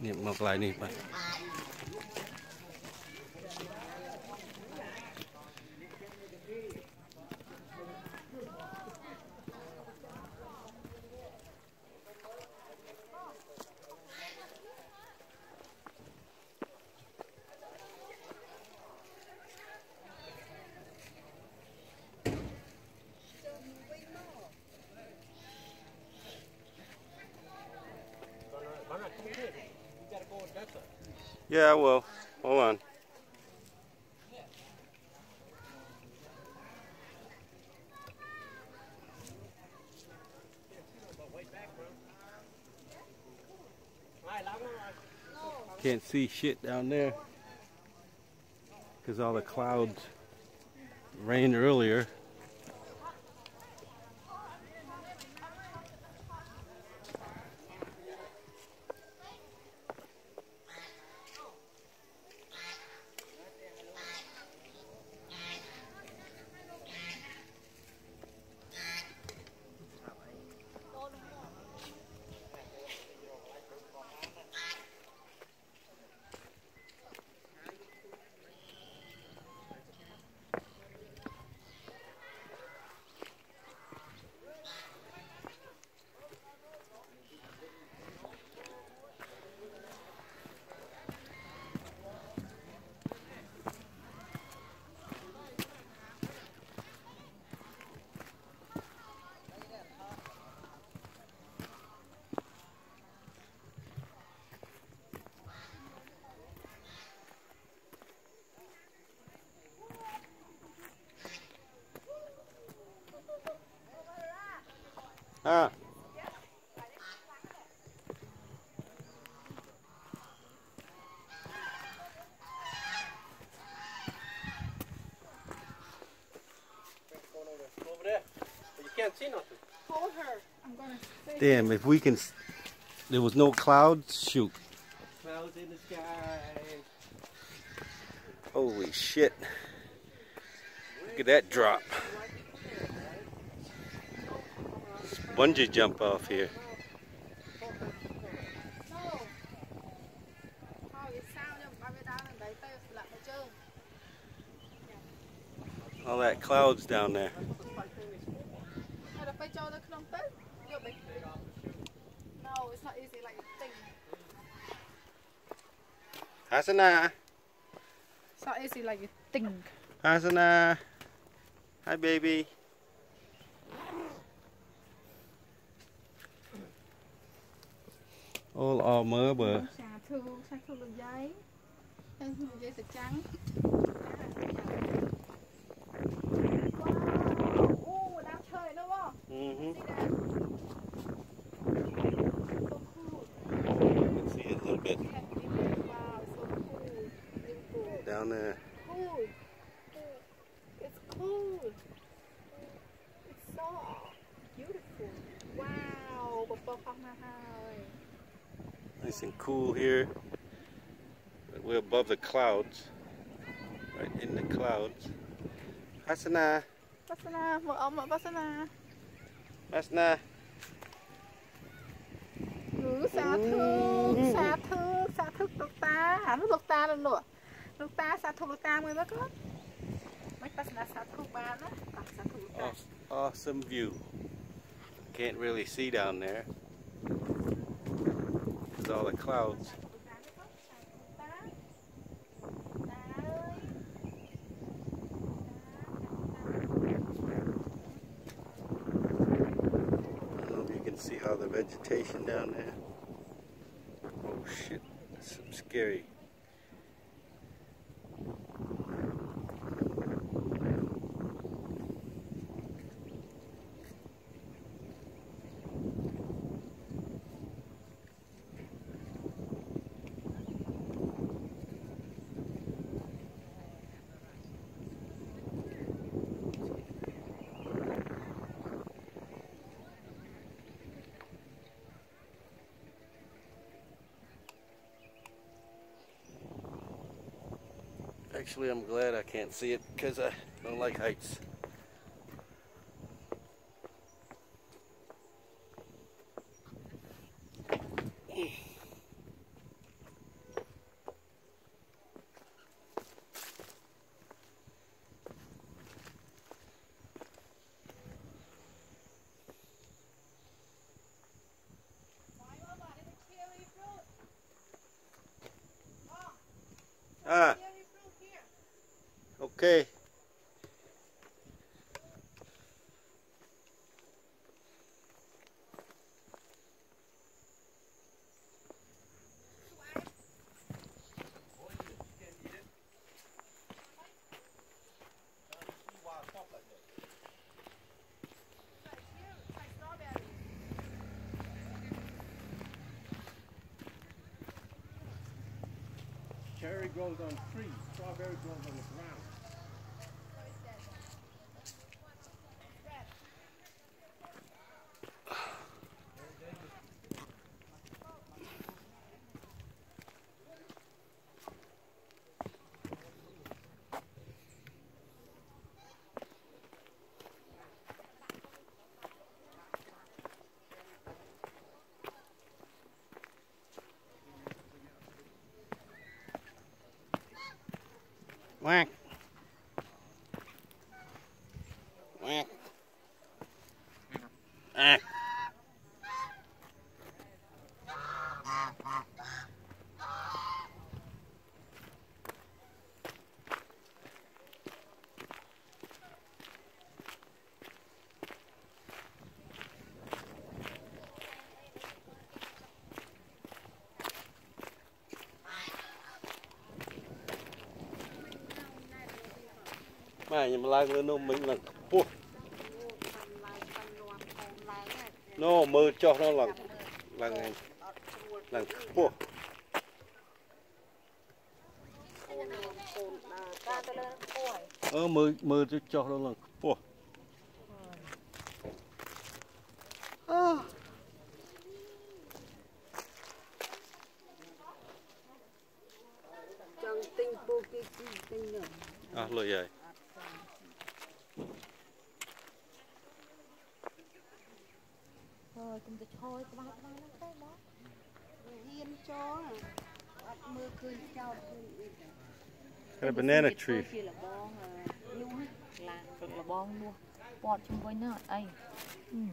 เนี่ยมาปลายนี่ไป Yeah, well, hold on. Can't see shit down there because all the clouds rained earlier. Say. Damn, if we can. There was no clouds, shoot. Clouds in the sky. Holy shit. Look at that drop bungee jump off here. All that clouds down there. No, it's not easy like. Hasana. It's not easy like you think. Hasana. Hi baby. អូល្អមើលបើសាធុសាធុលោកយាយហើយនិយាយទៅចាំងអូដើមឈើឯនោះហ៎អឺហឺ Nice and cool here. We're above the clouds, right in the clouds. Awesome view. Can't really see down there. All the clouds. I don't know if you can see all the vegetation down there. Oh shit, some scary. Actually, I'm glad I can't see it because I don't like heights. Okay. Cherry grows on trees. Strawberry grows on the ground. Quack. Quack. បាទខ្ញុំឡើងលើនោះមិញឡើងខ្ពស់ណូមើលចុះនោះឡើងឡើងឡើងខ្ពស់អឺមើលមើលទៅចុះដល់ឡើងខ្ពស់អឺចង់ទិញពូគេទិញអស់លុយហើយ កុំទៅឈរក្បាលក្បាលហ្នឹងទៅបងហ៊ានចូលអត់មើលឃើញចោលឃើញអីទេ Got a banana tree. ជាលបងនោះឡានរត់លបងនោះពាត់ជុំវិញហ្នឹងអត់អីហឹម